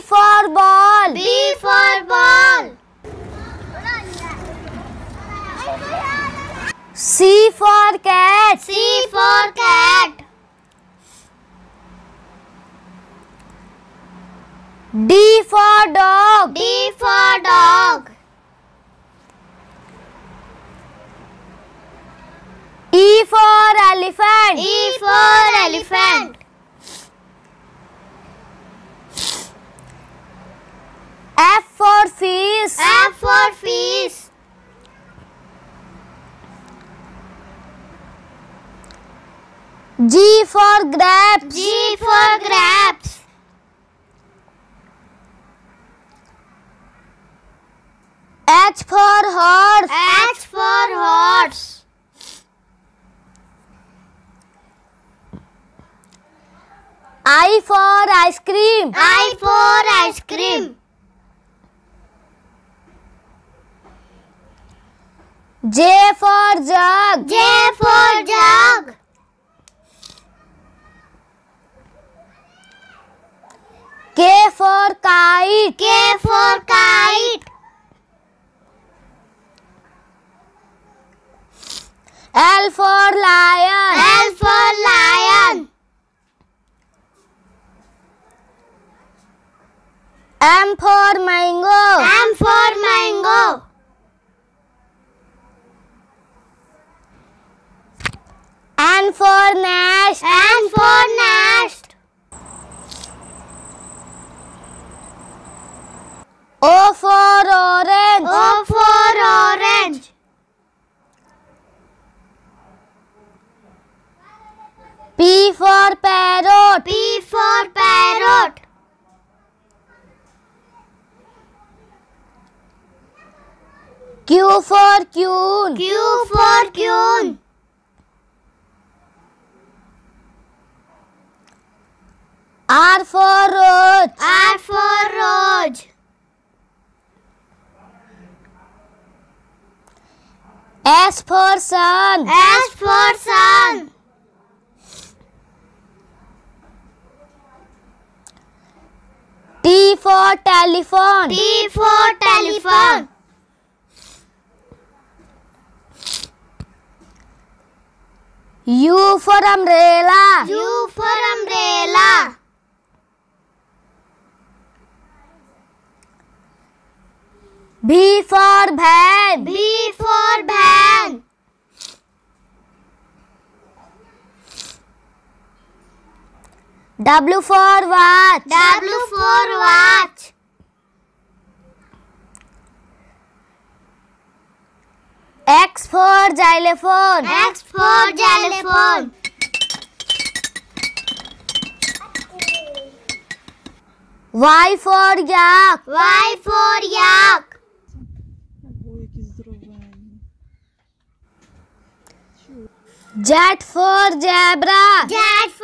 for ball. B for ball. C for cat. C for cat. D for dog. D for dog. E for elephant. E for elephant. F for fish. F for fish. G for grapes. G for grapes. H for horse. H for horse. I for ice cream. I for ice cream. J for jug. J for jug. K for kite. K for kite. L for lion. L for lion. M for mango. M for N for nest. N for nest. O for orange. O for orange. P for parrot. P for parrot. Q for queen. Q for queen. R for rose. R for rose. S for sun. S for sun. T for telephone. T for telephone. U for umbrella. U for umbrella. V for van. B for van. W for watch. W for watch. X for xylophone. X for xylophone. Y for yak. Y for yak. Ой, які здоровенні. Z for zebra. Z for zebra.